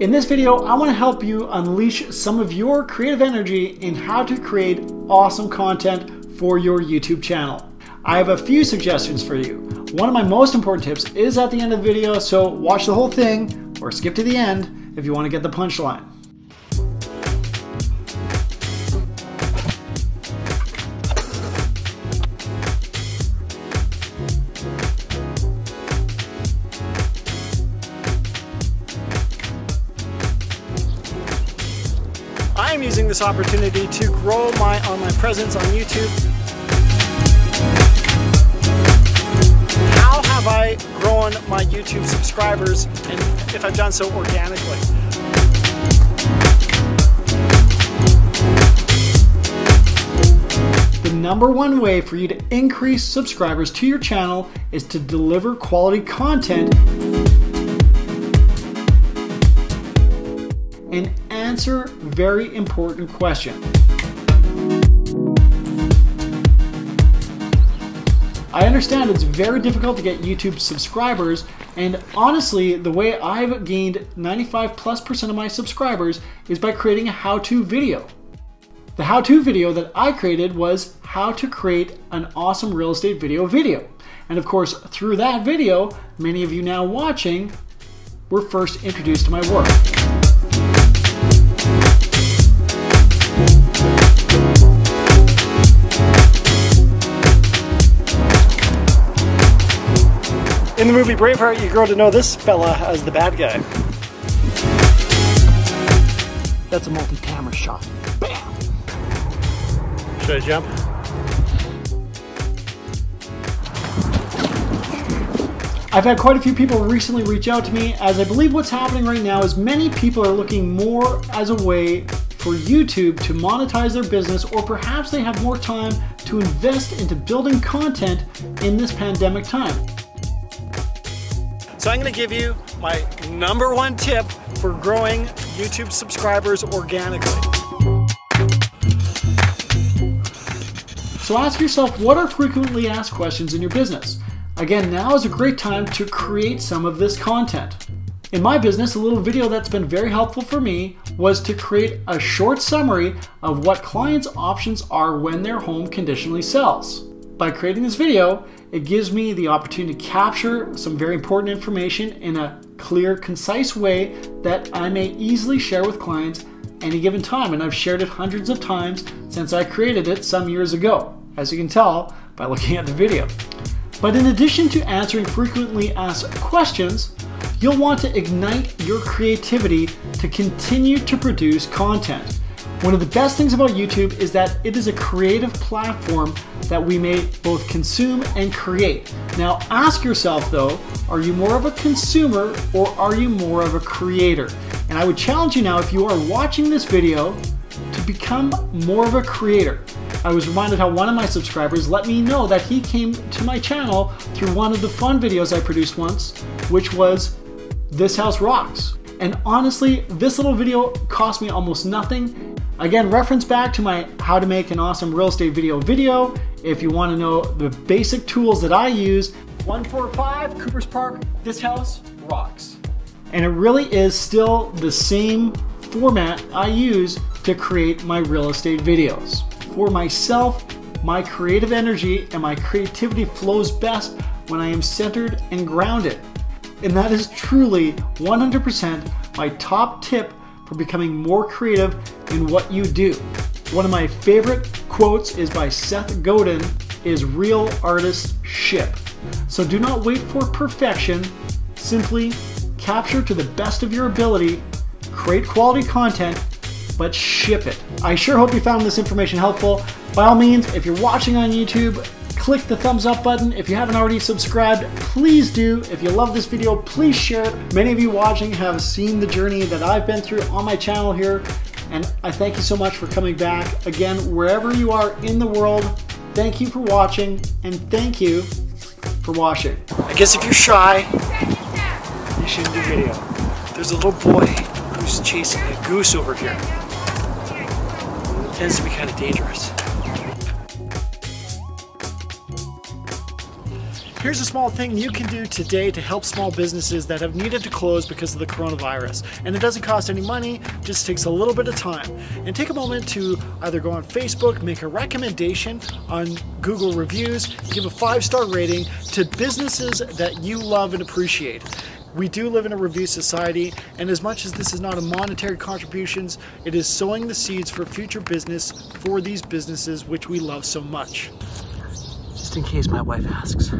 In this video, I want to help you unleash some of your creative energy in how to create awesome content for your YouTube channel. I have a few suggestions for you. One of my most important tips is at the end of the video, so watch the whole thing or skip to the end if you want to get the punchline. I am using this opportunity to grow my online presence on YouTube. How have I grown my YouTube subscribers and if I've done so organically? The number one way for you to increase subscribers to your channel is to deliver quality content and answer very important questions. I understand it's very difficult to get YouTube subscribers, and honestly, the way I've gained 95 plus percent of my subscribers is by creating a how to video. The how to video that I created was how to create an awesome real estate video video. And of course, through that video, many of you now watching were first introduced to my work. In the movie Braveheart, you grow to know this fella as the bad guy. That's a multi-camera shot. Bam! Should I jump? I've had quite a few people recently reach out to me as I believe what's happening right now is many people are looking more as a way for YouTube to monetize their business or perhaps they have more time to invest into building content in this pandemic time. So I'm going to give you my number one tip for growing YouTube subscribers organically. So ask yourself what are frequently asked questions in your business? Again, now is a great time to create some of this content. In my business, a little video that's been very helpful for me was to create a short summary of what clients' options are when their home conditionally sells. By creating this video, it gives me the opportunity to capture some very important information in a clear, concise way that I may easily share with clients any given time. And I've shared it hundreds of times since I created it some years ago, as you can tell by looking at the video. But in addition to answering frequently asked questions, you'll want to ignite your creativity to continue to produce content. One of the best things about YouTube is that it is a creative platform that we may both consume and create. Now ask yourself though, are you more of a consumer or are you more of a creator? And I would challenge you now if you are watching this video to become more of a creator. I was reminded how one of my subscribers let me know that he came to my channel through one of the fun videos I produced once, which was This House Rocks. And honestly, this little video cost me almost nothing Again, reference back to my how to make an awesome real estate video video if you want to know the basic tools that I use. 145 Coopers Park, this house rocks. And it really is still the same format I use to create my real estate videos. For myself, my creative energy and my creativity flows best when I am centered and grounded. And that is truly 100% my top tip for becoming more creative in what you do. One of my favorite quotes is by Seth Godin is real artists ship. So do not wait for perfection, simply capture to the best of your ability, create quality content, but ship it. I sure hope you found this information helpful. By all means, if you're watching on YouTube, click the thumbs up button. If you haven't already subscribed, please do. If you love this video, please share it. Many of you watching have seen the journey that I've been through on my channel here, and I thank you so much for coming back. Again, wherever you are in the world, thank you for watching, and thank you for watching. I guess if you're shy, you shouldn't do video. There's a little boy who's chasing a goose over here. It tends to be kind of dangerous. Here's a small thing you can do today to help small businesses that have needed to close because of the coronavirus. And it doesn't cost any money, just takes a little bit of time. And take a moment to either go on Facebook, make a recommendation on Google reviews, give a five star rating to businesses that you love and appreciate. We do live in a review society, and as much as this is not a monetary contributions, it is sowing the seeds for future business for these businesses which we love so much. Just in case my wife asks.